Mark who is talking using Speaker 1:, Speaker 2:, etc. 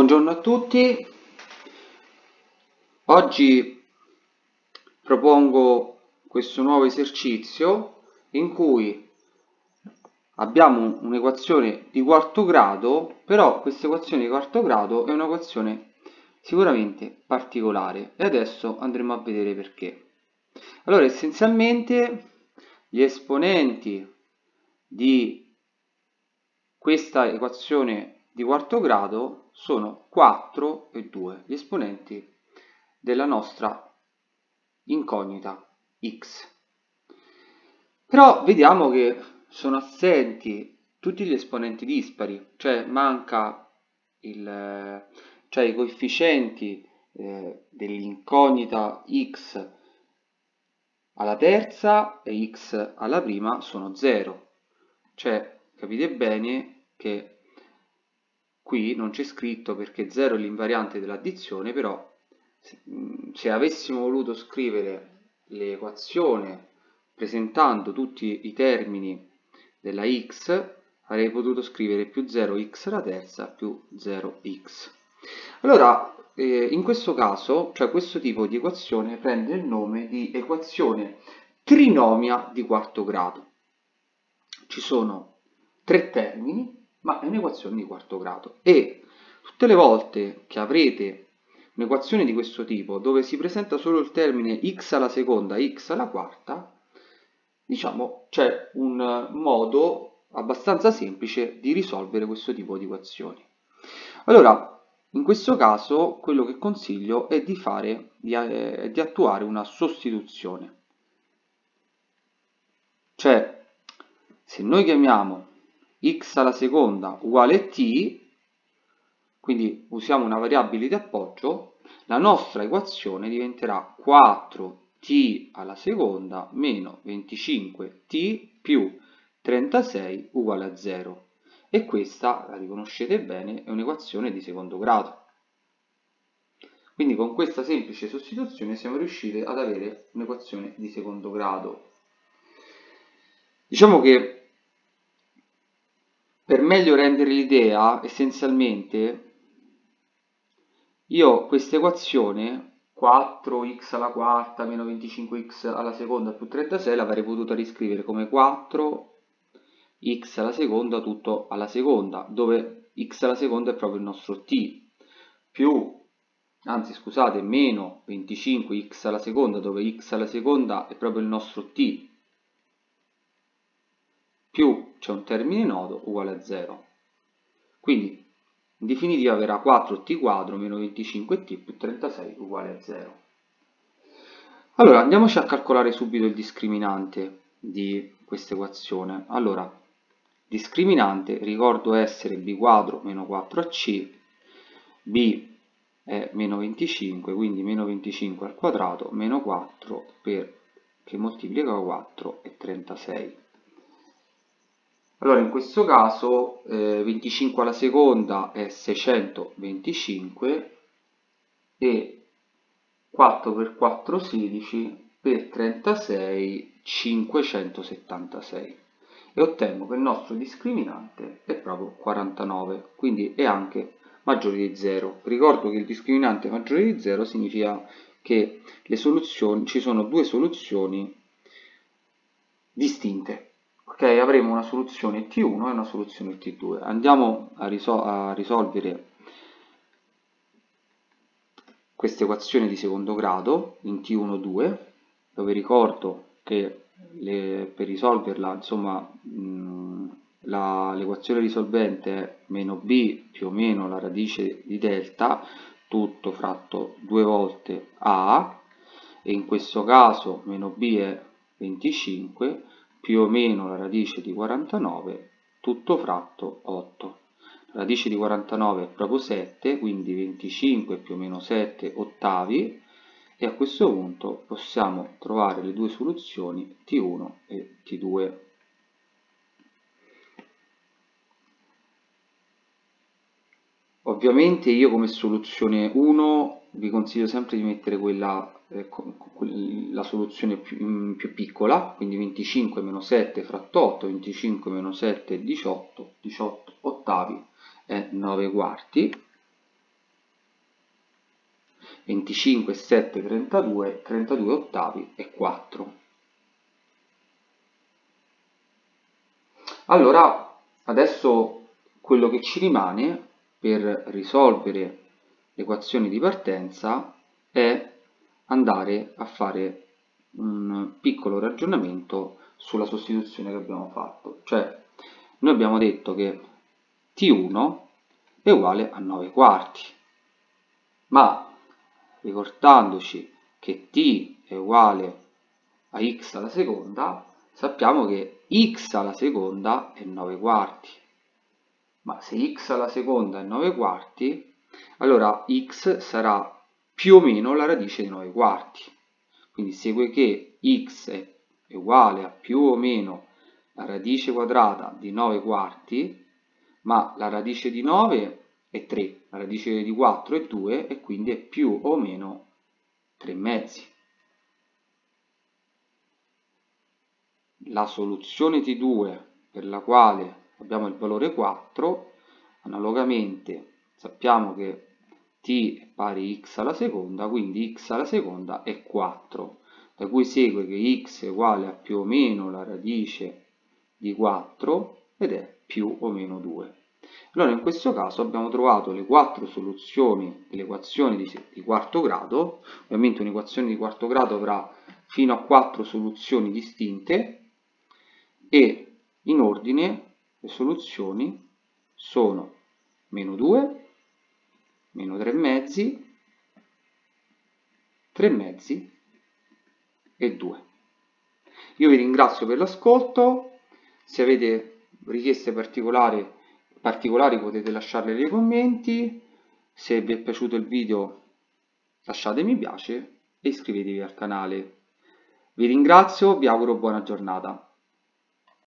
Speaker 1: Buongiorno a tutti, oggi propongo questo nuovo esercizio in cui abbiamo un'equazione di quarto grado, però questa equazione di quarto grado è un'equazione sicuramente particolare e adesso andremo a vedere perché. Allora, essenzialmente gli esponenti di questa equazione di quarto grado sono 4 e 2, gli esponenti della nostra incognita x. Però vediamo che sono assenti tutti gli esponenti dispari, cioè manca il, cioè i coefficienti eh, dell'incognita x alla terza e x alla prima sono 0. Cioè capite bene che qui non c'è scritto perché 0 è l'invariante dell'addizione, però se avessimo voluto scrivere l'equazione presentando tutti i termini della x, avrei potuto scrivere più 0x alla terza più 0x. Allora, eh, in questo caso, cioè questo tipo di equazione prende il nome di equazione trinomia di quarto grado. Ci sono tre termini ma è un'equazione di quarto grado e tutte le volte che avrete un'equazione di questo tipo dove si presenta solo il termine x alla seconda, x alla quarta, diciamo c'è un modo abbastanza semplice di risolvere questo tipo di equazioni. Allora, in questo caso quello che consiglio è di, fare, di, eh, di attuare una sostituzione. Cioè, se noi chiamiamo x alla seconda uguale t, quindi usiamo una variabile di appoggio, la nostra equazione diventerà 4t alla seconda meno 25t più 36 uguale a 0. E questa, la riconoscete bene, è un'equazione di secondo grado. Quindi con questa semplice sostituzione siamo riusciti ad avere un'equazione di secondo grado. Diciamo che meglio rendere l'idea, essenzialmente, io questa equazione 4x alla quarta meno 25x alla seconda più 36 l'avrei potuta riscrivere come 4x alla seconda tutto alla seconda, dove x alla seconda è proprio il nostro t, più, anzi scusate, meno 25x alla seconda, dove x alla seconda è proprio il nostro t, c'è un termine nodo uguale a 0. Quindi in definitiva verrà 4t quadro meno 25t più 36 uguale a 0. Allora andiamoci a calcolare subito il discriminante di questa equazione. Allora, discriminante ricordo essere b quadro meno 4ac, b è meno 25, quindi meno 25 al quadrato meno 4 per, che moltiplica 4 è 36. Allora in questo caso eh, 25 alla seconda è 625 e 4 per 4 16 per 36 576 e ottengo che il nostro discriminante è proprio 49 quindi è anche maggiore di 0 ricordo che il discriminante maggiore di 0 significa che le soluzioni, ci sono due soluzioni distinte ok avremo una soluzione T1 e una soluzione T2 andiamo a, risol a risolvere questa equazione di secondo grado in T1-2 dove ricordo che le, per risolverla insomma l'equazione risolvente è meno b più o meno la radice di delta tutto fratto due volte a e in questo caso meno b è 25 più o meno la radice di 49 tutto fratto 8. La radice di 49 è proprio 7, quindi 25 più o meno 7 ottavi e a questo punto possiamo trovare le due soluzioni T1 e T2. Ovviamente io come soluzione 1 vi consiglio sempre di mettere quella eh, la soluzione più, mm, più, piccola, quindi 25 meno 7 fratto 8, 25 meno 7 è 18, 18 ottavi è 9 quarti, 25, 7, 32, 32 ottavi e 4. Allora, adesso quello che ci rimane per risolvere l'equazione di partenza è andare a fare un piccolo ragionamento sulla sostituzione che abbiamo fatto. Cioè, noi abbiamo detto che T1 è uguale a 9 quarti, ma ricordandoci che t è uguale a x alla seconda, sappiamo che x alla seconda è 9 quarti. Ma se x alla seconda è 9 quarti, allora x sarà più o meno la radice di 9 quarti. Quindi segue che x è uguale a più o meno la radice quadrata di 9 quarti, ma la radice di 9 è 3, la radice di 4 è 2 e quindi è più o meno 3 mezzi. La soluzione T2 per la quale abbiamo il valore 4, analogamente sappiamo che t pari x alla seconda, quindi x alla seconda è 4, da cui segue che x è uguale a più o meno la radice di 4 ed è più o meno 2. Allora in questo caso abbiamo trovato le quattro soluzioni dell'equazione di, quarto grado, ovviamente un'equazione di quarto grado avrà fino a quattro soluzioni distinte e in ordine le soluzioni sono meno 2, meno 3 mezzi, 3 mezzi e 2. Io vi ringrazio per l'ascolto, se avete richieste particolari particolari potete lasciarle nei commenti, se vi è piaciuto il video lasciate mi piace e iscrivetevi al canale. Vi ringrazio, vi auguro buona giornata.